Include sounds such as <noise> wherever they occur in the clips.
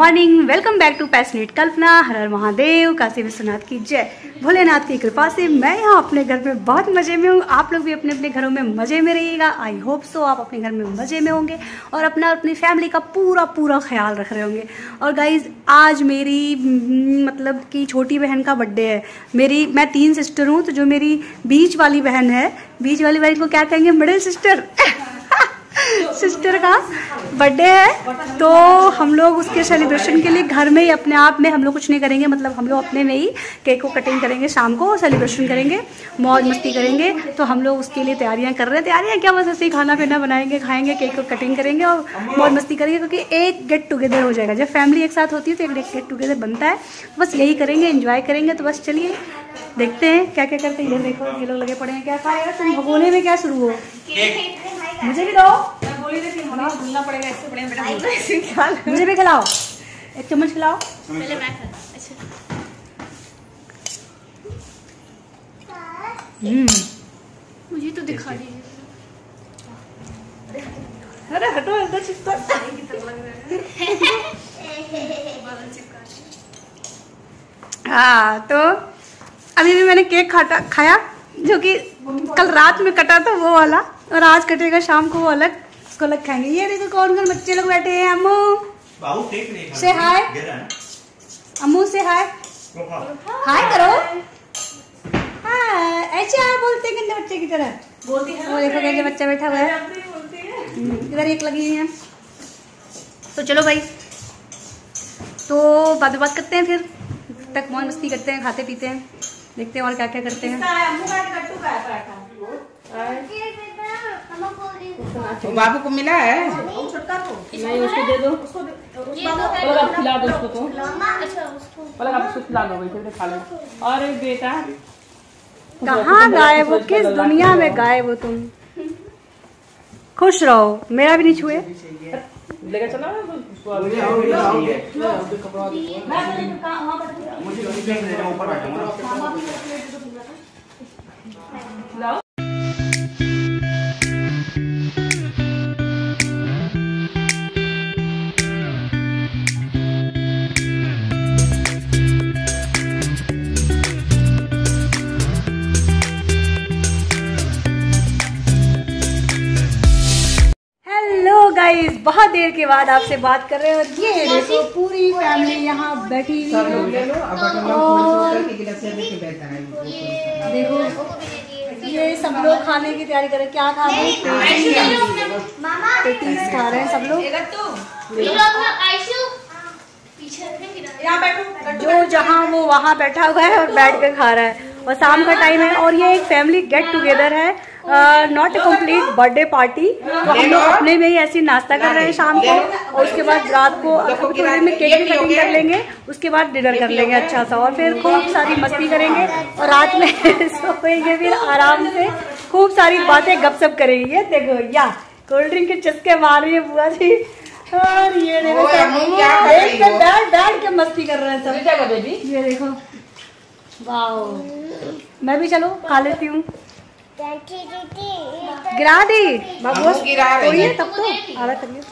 Morning welcome back to passionate Kalpana Har Har Mahadev, Kashi Vishwanath की जय। भोलेनाथ की कृपा से मैं यहाँ अपने घर में बहुत मज़े में हूँ। आप लोग भी अपने अपने घरों में मज़े में रहिएगा। आई होप सो आप अपने घर में मज़े में होंगे और अपना अपनी फैमिली का पूरा पूरा ख्याल रख रहे होंगे। और गाइज़ आज मेरी हम्म, मतलब कि छोटी बहन का बर्थडे है। मेरी, मैं तीन सिस्टर हूँ तो जो मेरी बीच वाली बहन है, बीच वाली बहन को क्या कहेंगे? मिडिल सिस्टर <laughs> सिस्टर का बर्थडे है तो हम लोग उसके सेलिब्रेशन के लिए घर में ही अपने आप में हम लोग कुछ नहीं करेंगे मतलब हम लोग अपने में ही केक को कटिंग करेंगे शाम को सेलिब्रेशन करेंगे मौज मस्ती करेंगे तो हम लोग उसके लिए तैयारियाँ कर रहे हैं। तैयारियाँ क्या बस ऐसे ही खाना पीना बनाएँगे खाएँगे केक को कटिंग करेंगे और मौज मस्ती करेंगे क्योंकि एक गेट टुगेदर हो जाएगा। जब फैमिली एक साथ होती है तो एक गेट टुगेदर बनता है। बस यही करेंगे इन्जॉय करेंगे तो बस चलिए देखते हैं क्या क्या करते हैं। इधर देखो ये लोग लगे पड़े हैं क्या खाएगा तुम भगोने में क्या शुरू हो? मुझे भी दो। भूलना पड़ेगा इससे बढ़िया मुझे भी खिलाओ। एक चम्मच खिलाओ। पहले मैं अच्छा। हम्म। मुझे तो दिखा दीजिए। अरे हटो इधर चिपका। हाँ। तो अभी भी मैंने केक खाता खाया जो कि कल रात में कटा था वो वाला और आज कटेगा शाम को वो अलग। उसको अलग खाएँगे ये देखो कौन कौन बच्चे लोग बैठे हैं अम्मू। बाबू केक नहीं Say hi. गिरा है अम्मू से हाय हाय करो। हाय ऐसे हाय बोलते हैं गंदे बच्चे की तरह। बोलती है वो देखो कैसे बच्चा बैठा हुआ है। हम्म, इधर एक लगी हुई है। तो चलो भाई। तो बाद में बात करते हैं फिर। तक मौज मस्ती करते हैं खाते पीते हैं। देखते हैं और क्या क्या करते हैं वो बाबू को मिला है? नहीं उसको दे दो। पलक आप खिला दो उसको तो। अच्छा पलक आप उसको खिला दो भाई फिर खा लो। अरे बेटा। कहाँ गायब हो? किस दुनिया में गायब हो तुम? खुश रहो। मेरा भी नहीं छुए। लेकर चला मुझे देर के बाद आपसे बात कर रहे हैं और ये देखो पूरी फैमिली यहाँ बैठी हुई है। बैठा है देखो ये सब लोग खाने की तैयारी कर रहे हैं। क्या खा रहे हैं? पेटीज खा रहे हैं सब लोग। जो जहाँ वो वहाँ बैठा हुआ है और बैठ कर खा रहा है। और शाम का टाइम है और ये एक फैमिली गेट टुगेदर है। Not a complete birthday party तो हम लोग अपने में ही ऐसे नाश्ता कर रहे हैं शाम को और उसके बाद रात को थोड़ी में केक भी कटिंग कर लेंगे उसके बाद डिनर कर लेंगे अच्छा सा और फिर खूब सारी मस्ती करेंगे और रात में <laughs> सोएँगे फिर आराम से खूब सारी बातें गपशप करेंगे। ये देखो या कोल्ड ड्रिंक के चस्के मार रही है बुआ जी। और ये देखो एक बैठ बैठ के मस्ती कर रहे हैं सब। ये देखो वाओ। मैं भी चलो खा लेती हूँ। गिरा दी। बाबू गिरा रही तोड़िए है। तब तो। आधा करिए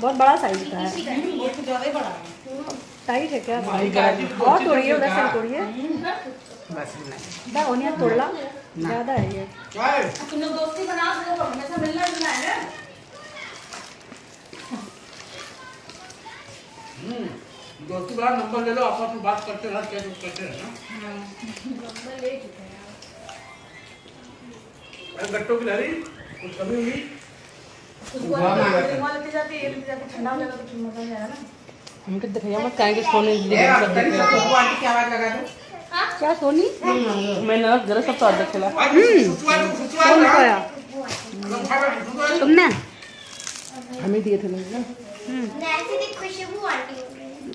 बहुत बड़ा साइज़ का है। टाइट है क्या? बहुत तोड़िए उधर से तोड़िए बस ओनिया तोड़ला ज़्यादा है ये। दोस्ती बड़ा नंबर ले लो आपस में बात करते रह क्या कुछ करते रहना। अरे गट्टो की लड़ी कुछ कमी हुई? हमके दिखाइए मत काहे सोने आंटी की आवाज़ लगा दो। क्या सोनी? मैंने जरा सब तो अर्ध खेला कौन खाया? तुमने? हमें दिए थे ना।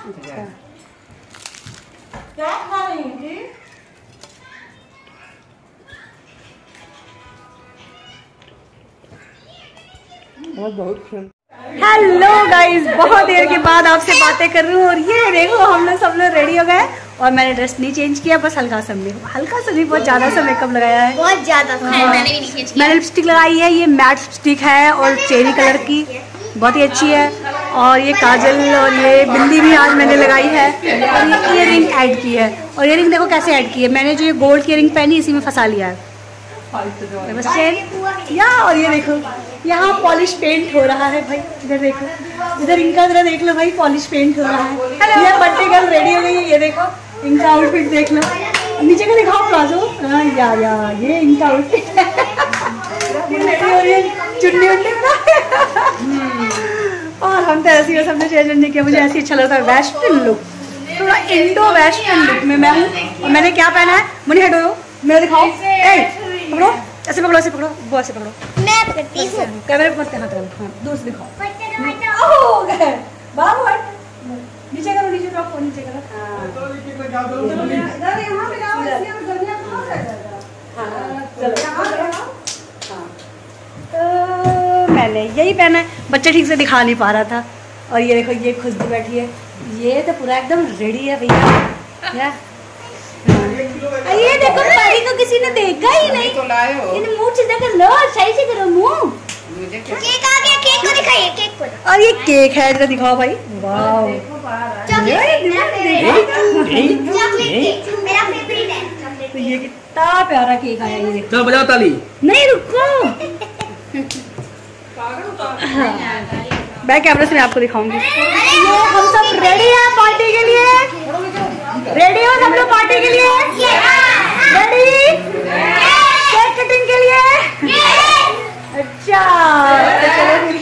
क्या खा रही हैं बहुत बहुत हेलो गाइस बहुत देर के बाद आपसे बातें कर रही हूँ और ये देखो हम लोग सब लोग रेडी हो गए और मैंने ड्रेस नहीं चेंज किया बस हल्का सा मेकअप हल्का सा नहीं बहुत ज़्यादा सा मेकअप लगाया है। बहुत ज़्यादा मैंने भी नहीं खींच मैंने लिपस्टिक लगाई है ये मैट लिपस्टिक है और चेरी कलर की। बहुत ही अच्छी है। और ये काजल और ये बिंदी भी आज मैंने लगाई है। और ये इयर रिंग ऐड की है। और इयर देखो कैसे ऐड की है। मैंने जो ये गोल्ड की इयर पहनी, इसी में फंसा लिया है। बस चेन या, और ये देखो। यहाँ पॉलिश पेंट हो रहा है भाई। इधर देखो। इधर इनका जरा देख लो भाई पॉलिश पेंट हो रहा है। ये बर्थडे गर्ल रेडी हो गई है, ये देखो। इनका आउटफिट देख लो। नीचे का दिखाओ प्लाजो। हाँ यार यार ये इनका आउटफिट चुन्नी उन्नी और हम तो ऐसी हो सबने चेंज नहीं किया मुझे ऐसी अच्छा लगता है वेस्टर्न लुक थोड़ा इंडो वेस्टर्न लुक में मैं हूँ। और मैंने क्या पहना है? मुझे हेडो मेरा दिखाओ। ए पकड़ो। ऐसे पकड़ो ऐसे पकड़ो वो ऐसे पकड़ो। मैं करती हूँ। कैमरे पर मत हाथ रखो हाँ दूर से दिखाओ ओह हो गए। बाबू नीचे करो नीचे ड्रॉप करो नीचे करो। हाँ। इधर यहाँ पे लाओ इसलिए गर्मियाँ कहाँ रह जाएगा हाँ। चलो। यहाँ पे हाँ। तो मैंने यही पहना है बच्चा ठीक से दिखा नहीं पा रहा था। और ये देखो ये खुश भी बैठी है। ये तो पूरा एकदम रेडी है भैया। क्या? हाँ। ये देखो पारी को किसी ने देखा ही नहीं। तो लाए हो। इन मुँह सीधा कर लो सही से करो मुँह। मुझे क्या? केक आ गया केक को दिखाइए केक को। और ये केक है जरा दिखाओ भाई। वाओ। है। तो ये कितना प्यारा केक आया ये। देखो चलो बजाओ ताली। नहीं रुको। <laughs> बैक कैमरे से मैं आपको दिखाऊँगी। ये हम सब रेडी हैं पार्टी के लिए। रेडी हो सब लोग पार्टी के लिए? रेडी केक कटिंग के लिए? अच्छा।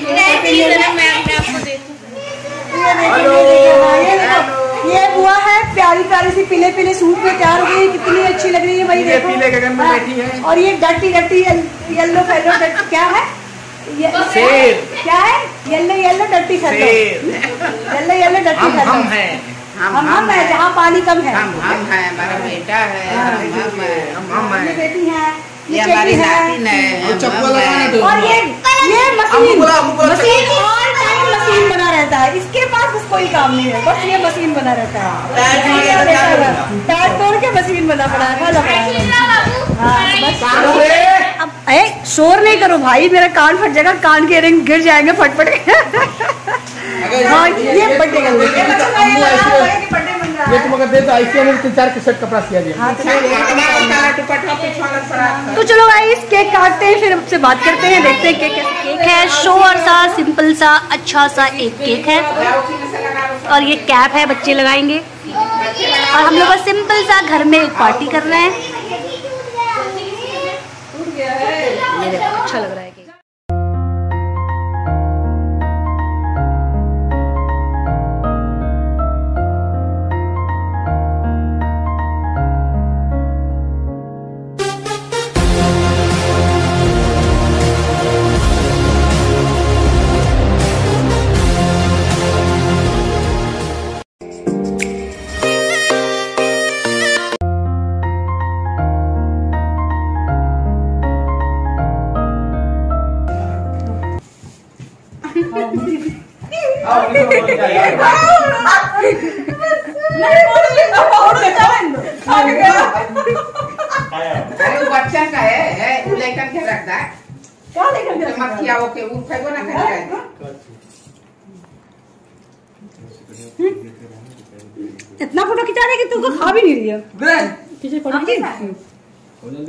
ये ये बुआ है प्यारी प्यारी सी पीले पीले सूट में तैयार हो गई। कितनी अच्छी लग रही है भाई देखो। पीले गगन में हाँ, बैठी है। और ये डर्टी डर्टी येलो फेलो क्या है? शेर। क्या है? Yellow yellow dirty fellow yellow yellow dirty हम हम हैं। हम हम हम है जहाँ पानी कम है। हम हम है हमारा बेटा है हम हम है। हम हम ये हैं बेटी है ये हमारी नातिन है है हैं। दो। और ये ये machine machine all time machine बना रहता है। इसके पास बस कोई काम नहीं है बस ये मशीन बना रहता है। पैर तोड़ के मशीन बना। तोड़ के मशीन बना पड़ा है वाला पड़ा है हाँ, बस अरे अब ए शोर नहीं करो भाई मेरा कान फट जाएगा कान के रिंग गिर जाएँगे फटफट। हाँ ये बर्थडे का ये तुम अगर दे तो ऐसे हमें तीन चार शर्ट कपड़ा सिया दिया। हाँ तो चलो। भाई इस केक काटते हैं फिर आपसे बात करते हैं देखते हैं केक केक है। शोर सा सिंपल सा अच्छा सा एक केक है। और ये कैप है बच्चे लगाएँगे। और हम लोग सिंपल सा घर में एक पार्टी कर रहे हैं। ये बच्चा का है है लेकर के रखता है क्या लेकर तो मत खियाओ के वो फेंको ना करेगा इतना फ़ोटो खिंचा रहे कि तुमको खा भी नहीं रही है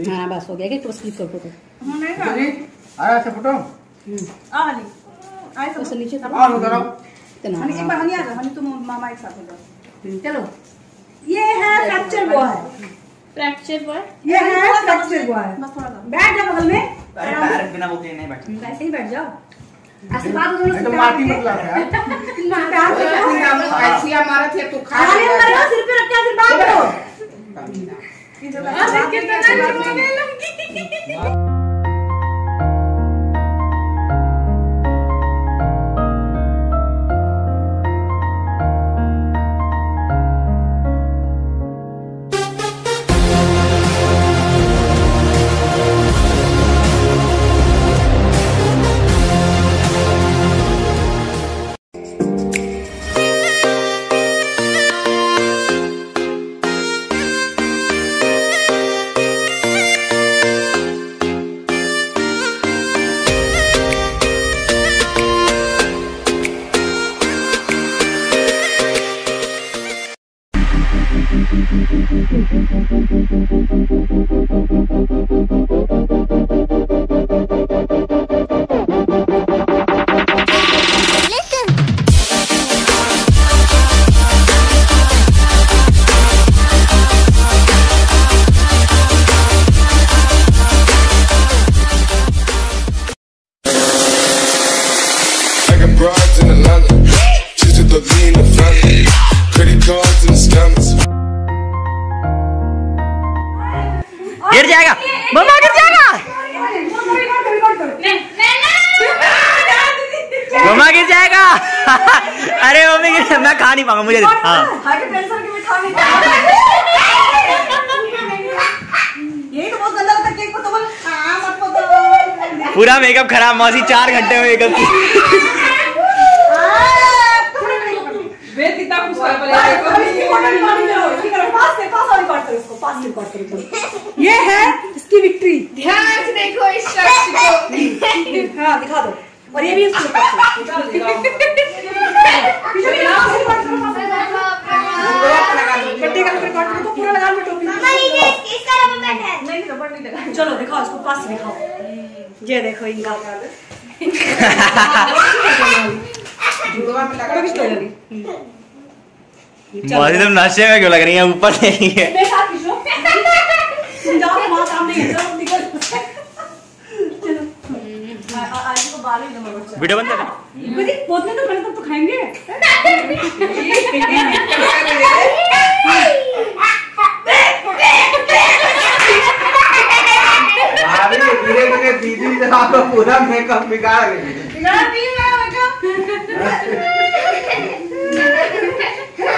हाँ बस हो गया कि तो क्लिक कर फ़ोटो आया से फ़ोटो उससे नीचे उधर आओ इतना चलो ये है फ्रैक्चर हुआ है फ्रैक्चर हुआ ये है फ्रैक्चर हुआ है बैठ जाओ बगल में। अरे पैर बिना वो के नहीं बैठे। वैसे ही बैठ जाओ। <laughs> आशीर्वाद दो तो माटी मत ला यार। प्यार से ऐसी हमारा थे तू खा खाने करो, सिर पे रख के आशीर्वाद करो I गिर जाएगा। मम्मा गिर जाएगा। मम्मा गिर जाएगा। अरे मम्मी गिर मैं खा नहीं पाऊँगा मुझे हाँ। है। पूरा मेकअप खराब मौसी चार घंटे में मेकअप की वेद कितना खुश है पहले देखो ये है इसकी विक्ट्री ध्यान से देखो इस शख्स को। हाँ दिखा दो। और ये भी लगा चलो दिखाओ इसको पास से दिखाओ। ये देखो इनका। <laughs> <laughs> फ़ोटो खींच मौसी तुम नशे में क्यों लग रही है? ऊपर नहीं है। <laughs> मेरे साथ खींचो जाओ वहाँ सामने खींचो निकल। चलो आ- आ- आज को बाल ही दो बच्चा। वीडियो बंद कर। पोतने तो मैंने तो खाएँगे। धीरे धीरे दीदी पूरा मेकअप बिगाड़ रही है।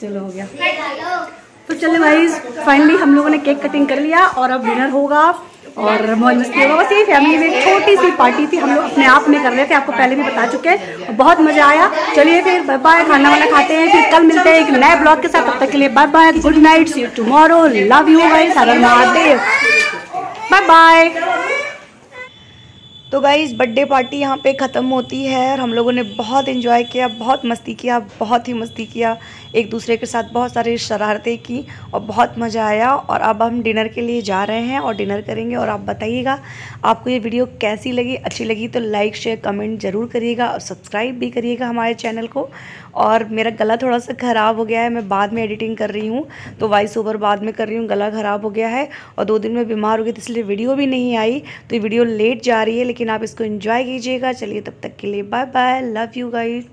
चलो हो गया। तो चले भाई फाइनली हम लोगों ने केक कटिंग कर लिया और अब डिनर होगा। और मौज मस्ती होगा। बस यही फैमिली में एक छोटी सी पार्टी थी हम लोग अपने आप में कर रहे थे आपको पहले भी बता चुके हैं। बहुत मज़ा आया। चलिए फिर बाय बाय खाना वाना खाते हैं। फिर कल मिलते हैं एक नए ब्लॉग के साथ। तब तक के लिए bye bye good night see you tomorrow love you Har Har Mahadev. Bye bye तो गाइज़ बर्थडे पार्टी यहाँ पे ख़त्म होती है और हम लोगों ने बहुत इन्जॉय किया, बहुत मस्ती किया, बहुत ही मस्ती किया। एक दूसरे के साथ बहुत सारे शरारतें की और बहुत मज़ा आया। और अब हम डिनर के लिए जा रहे हैं और डिनर करेंगे। और आप बताइएगा, आपको ये वीडियो कैसी लगी? अच्छी लगी तो लाइक शेयर कमेंट ज़रूर करिएगा और सब्सक्राइब भी करिएगा हमारे चैनल को। और मेरा गला थोड़ा सा ख़राब हो गया है, मैं बाद में एडिटिंग कर रही हूँ तो वॉइस ओवर बाद में कर रही हूँ, गला ख़राब हो गया है और दो दिन में बीमार हो गई तो इसलिए वीडियो भी नहीं आई। तो वीडियो लेट जा रही है, लेकिन आप इसको इन्जॉय कीजिएगा। चलिए तब तक के लिए bye bye love you guys